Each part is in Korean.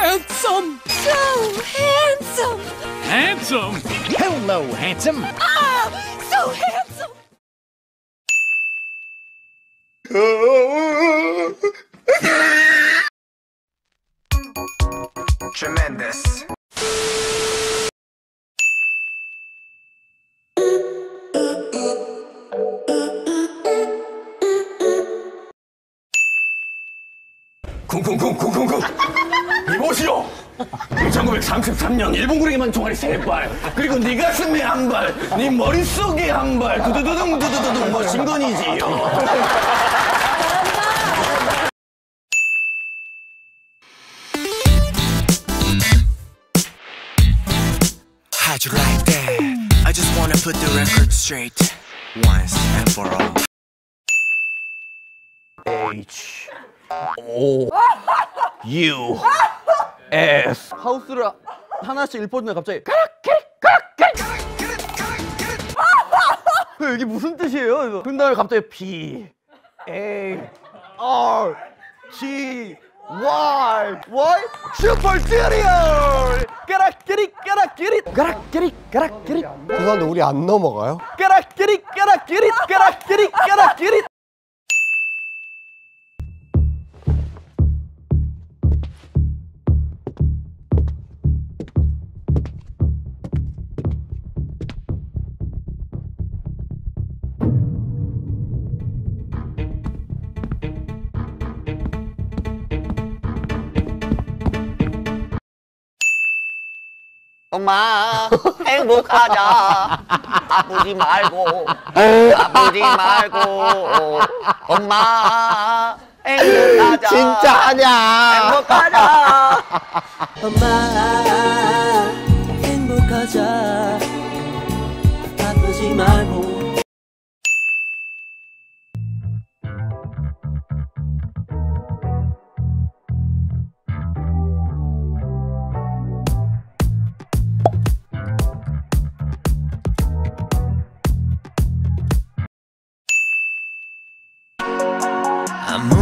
handsome! So handsome! Handsome? Hello, handsome! Ah, so handsome! Tremendous. Go, go, go, go, go, go. 보시오 1933년 일본군에게만 종아리 세발 그리고 네 가슴에 한 발 네 머릿속에 한 발 두두두둥 두두두둥 멋진 건이지요 you like that? I just wanna put the record straight once and for all. H O U S 하우스를 하나씩 읊어주는데 갑자기 이게 무슨 뜻이에요? 이거? 그 다음에 갑자기 P A R G Y Y 슈퍼 주니어 까락끼리 까락끼리 까락끼리 까락끼리 죄송한데 우리 안 넘어가요? 까락끼리 까락끼리 까락끼리 까락끼리 엄마 행복하자. 아프지 말고 아프지 말고. 엄마 행복하자. 진짜 하냐? 행복하자. 엄마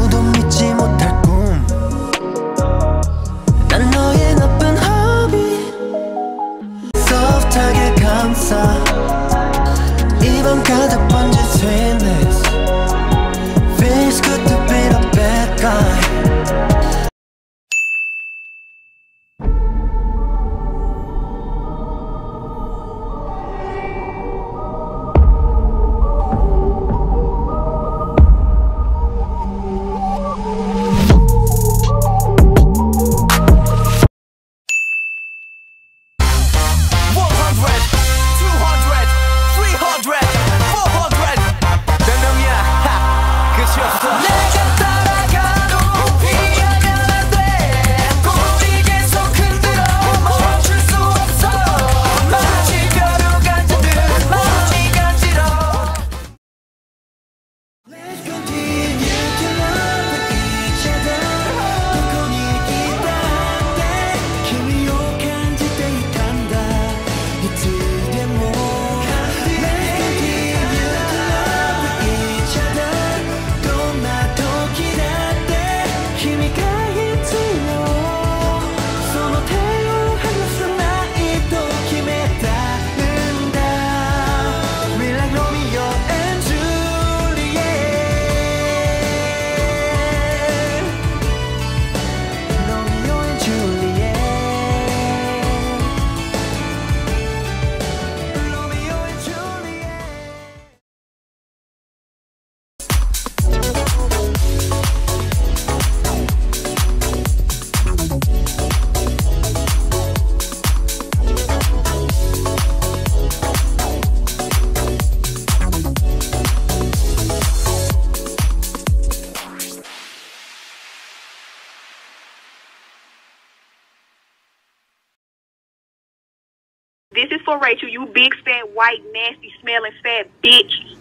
아무도 믿지 못할 하, This is for Rachel, you big fat white nasty smelling fat bitch.